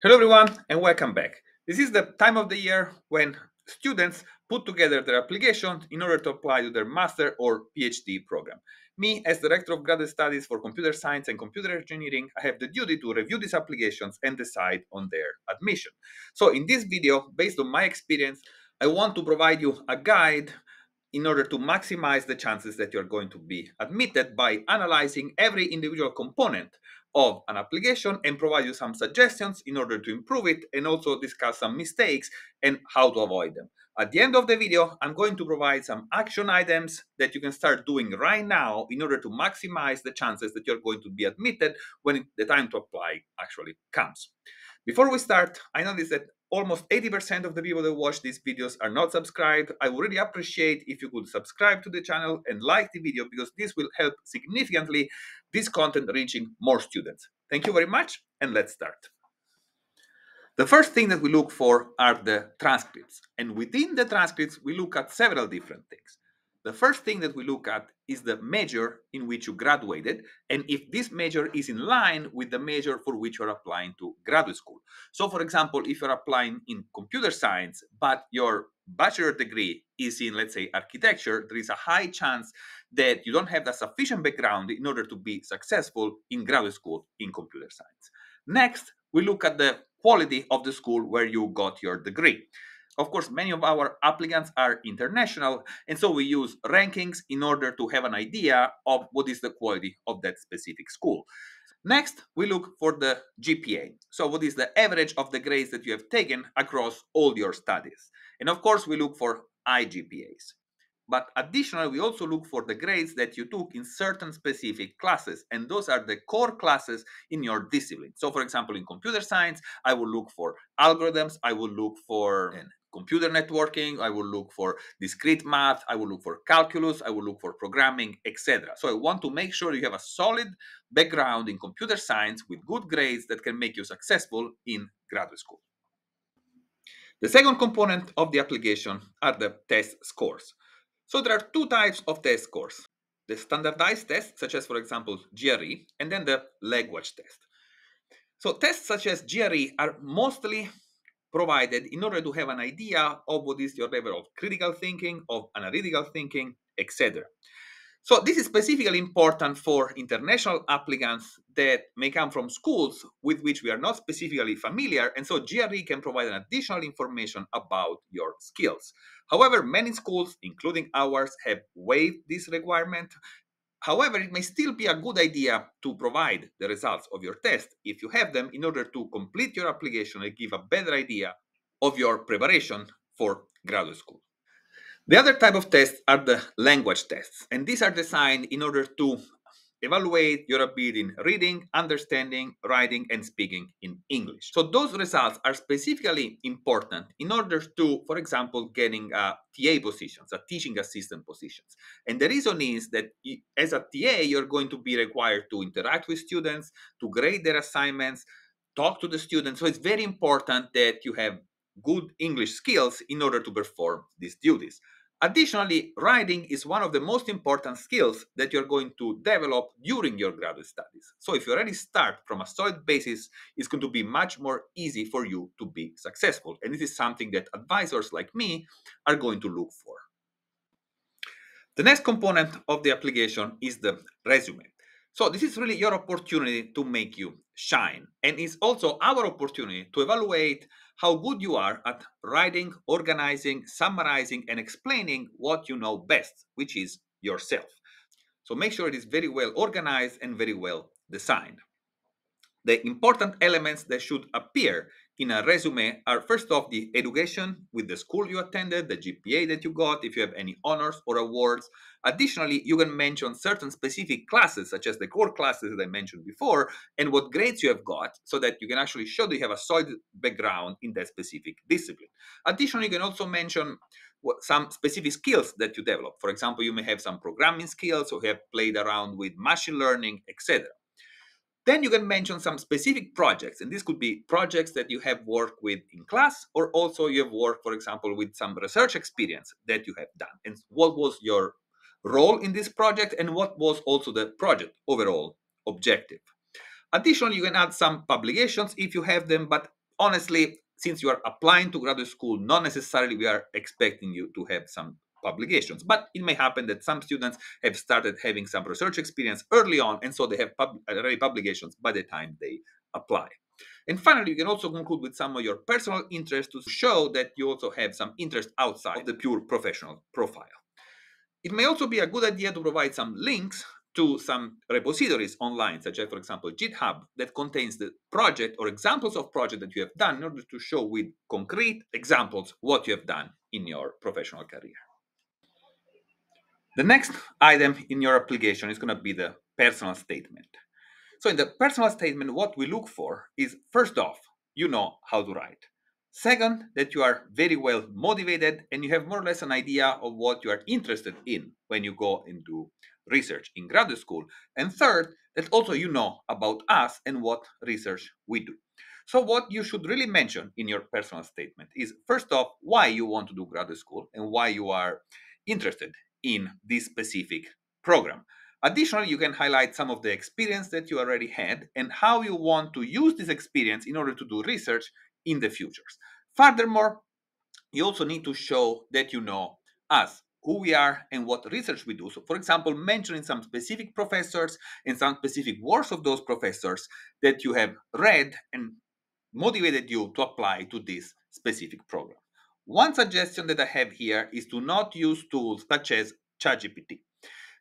Hello everyone and welcome back. This is the time of the year when students put together their applications in order to apply to their master or PhD program. Me, as Director of Graduate Studies for Computer Science and Computer Engineering, I have the duty to review these applications and decide on their admission. So in this video, based on my experience, I want to provide you a guide in order to maximize the chances that you're going to be admitted by analyzing every individual component of an application and provide you some suggestions in order to improve it and also discuss some mistakes and how to avoid them. At the end of the video, I'm going to provide some action items that you can start doing right now in order to maximize the chances that you're going to be admitted when the time to apply actually comes. Before we start, I noticed that almost 80% of the people that watch these videos are not subscribed. I would really appreciate if you could subscribe to the channel and like the video because this will help significantly this content reaching more students. Thank you very much and let's start. The first thing that we look for are the transcripts. And within the transcripts, we look at several different things. The first thing that we look at is the major in which you graduated and if this major is in line with the major for which you're applying to graduate school. So for example, if you're applying in computer science, but your bachelor degree is in, let's say, architecture, there is a high chance that you don't have the sufficient background in order to be successful in graduate school in computer science. Next, we look at the quality of the school where you got your degree. Of course, many of our applicants are international, and so we use rankings in order to have an idea of what is the quality of that specific school. Next, we look for the GPA. So what is the average of the grades that you have taken across all your studies? And of course, we look for IGPAs. But additionally, we also look for the grades that you took in certain specific classes, and those are the core classes in your discipline. So, for example, in computer science, I will look for algorithms, I will look for computer networking, I will look for discrete math, I will look for calculus, I will look for programming, etc. So I want to make sure you have a solid background in computer science with good grades that can make you successful in graduate school. The second component of the application are the test scores. So there are two types of test scores. The standardized tests, such as, for example, GRE, and then the language test. So tests such as GRE are mostly provided in order to have an idea of what is your level of critical thinking, of analytical thinking, etc. So this is specifically important for international applicants that may come from schools with which we are not specifically familiar, and so GRE can provide an additional information about your skills. However, many schools, including ours, have waived this requirement However, it may still be a good idea to provide the results of your test if you have them in order to complete your application and give a better idea of your preparation for graduate school. The other type of tests are the language tests, and these are designed in order to evaluate your ability in reading, understanding, writing, and speaking in English. So those results are specifically important in order to, for example, getting uh, TA positions, a teaching assistant positions. And the reason is that as a TA, you're going to be required to interact with students, to grade their assignments, talk to the students. So it's very important that you have good English skills in order to perform these duties. Additionally, writing is one of the most important skills that you're going to develop during your graduate studies. So if you already start from a solid basis, it's going to be much more easy for you to be successful. And this is something that advisors like me are going to look for. The next component of the application is the resume. So this is really your opportunity to make you shine. And it's also our opportunity to evaluate how good you are at writing, organizing, summarizing, and explaining what you know best, which is yourself. So make sure it is very well organized and very well designed. The important elements that should appear in a resume are first off the education with the school you attended, the GPA that you got, if you have any honors or awards. Additionally, you can mention certain specific classes, such as the core classes that I mentioned before, and what grades you have got, so that you can actually show that you have a solid background in that specific discipline. Additionally, you can also mention what, some specific skills that you develop. For example, you may have some programming skills or have played around with machine learning, etc. Then you can mention some specific projects, and this could be projects that you have worked with in class, or also you have worked, for example, with some research experience that you have done. And what was your role in this project, and what was also the project overall objective. Additionally, you can add some publications if you have them, but honestly, since you are applying to graduate school, not necessarily we are expecting you to have some publications. But it may happen that some students have started having some research experience early on, and so they have pub already publications by the time they apply. And finally, you can also conclude with some of your personal interests to show that you also have some interest outside of the pure professional profile. It may also be a good idea to provide some links to some repositories online, such as, for example, GitHub, that contains the project or examples of project that you have done in order to show with concrete examples what you have done in your professional career. The next item in your application is going to be the personal statement. So in the personal statement, what we look for is first off, you know how to write. Second, that you are very well motivated and you have more or less an idea of what you are interested in when you go into research in graduate school. And third, that also you know about us and what research we do. So what you should really mention in your personal statement is first off, why you want to do graduate school and why you are interested in this specific program. Additionally, you can highlight some of the experience that you already had and how you want to use this experience in order to do research in the futures. Furthermore, you also need to show that you know us, who we are, and what research we do. So, for example, mentioning some specific professors and some specific works of those professors that you have read and motivated you to apply to this specific program. One suggestion that I have here is to not use tools such as ChatGPT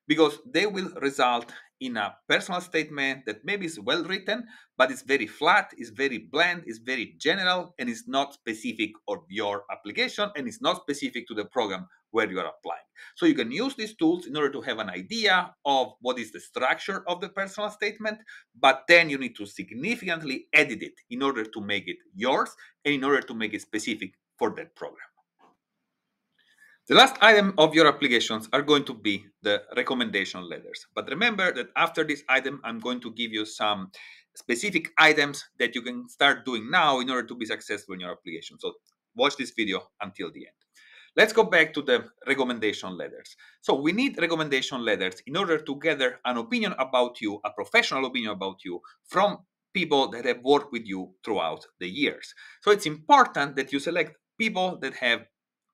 because they will result in a personal statement that maybe is well written, but it's very flat, it's very bland, it's very general, and it's not specific of your application and it's not specific to the program where you are applying. So you can use these tools in order to have an idea of what is the structure of the personal statement, but then you need to significantly edit it in order to make it yours and in order to make it specific for that program. The last item of your applications are going to be the recommendation letters. But remember that after this item, I'm going to give you some specific items that you can start doing now in order to be successful in your application. So watch this video until the end. Let's go back to the recommendation letters. So we need recommendation letters in order to gather an opinion about you, a professional opinion about you from people that have worked with you throughout the years. So it's important that you select people that have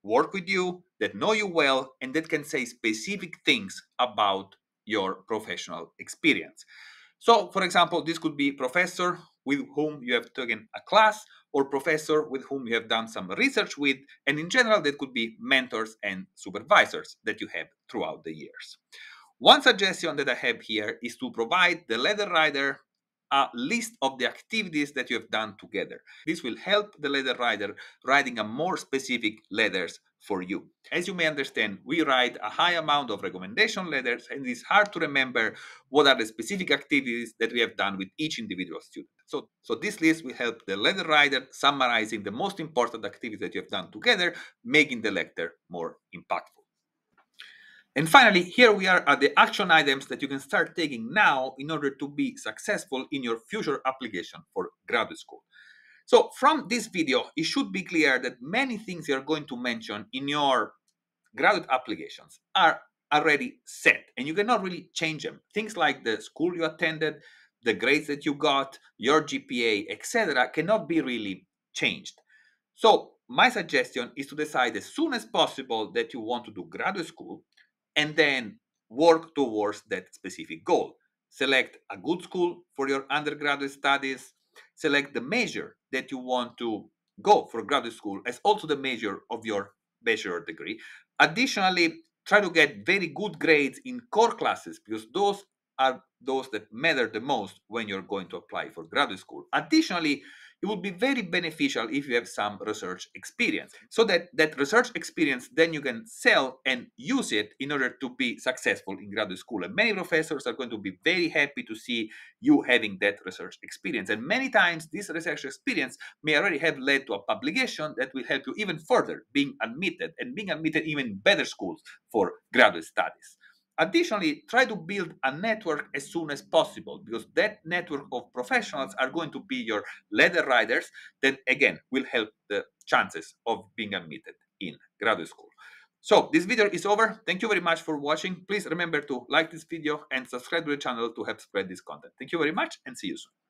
worked with you, that know you well and that can say specific things about your professional experience. So, for example, this could be professor with whom you have taken a class or professor with whom you have done some research with, and in general, that could be mentors and supervisors that you have throughout the years. One suggestion that I have here is to provide the letter writer a list of the activities that you have done together. This will help the letter writer writing a more specific letters for you. As you may understand, we write a high amount of recommendation letters, and it's hard to remember what are the specific activities that we have done with each individual student. So, so this list will help the letter writer summarizing the most important activities that you have done together, making the letter more impactful. And finally, here we are at the action items that you can start taking now in order to be successful in your future application for graduate school. So from this video, it should be clear that many things you're going to mention in your graduate applications are already set and you cannot really change them. Things like the school you attended, the grades that you got, your GPA, etc., cannot be really changed. So my suggestion is to decide as soon as possible that you want to do graduate school and then work towards that specific goal. Select a good school for your undergraduate studies, select the major that you want to go for graduate school as also the major of your bachelor degree. Additionally, try to get very good grades in core classes because those are those that matter the most when you're going to apply for graduate school. Additionally, it would be very beneficial if you have some research experience. So that that research experience then you can sell and use it in order to be successful in graduate school. And many professors are going to be very happy to see you having that research experience. And many times this research experience may already have led to a publication that will help you even further being admitted and being admitted even better schools for graduate studies Additionally, try to build a network as soon as possible because that network of professionals are going to be your letter writers that again will help the chances of being admitted in graduate school. So this video is over. Thank you very much for watching. Please remember to like this video and subscribe to the channel to help spread this content. Thank you very much and see you soon.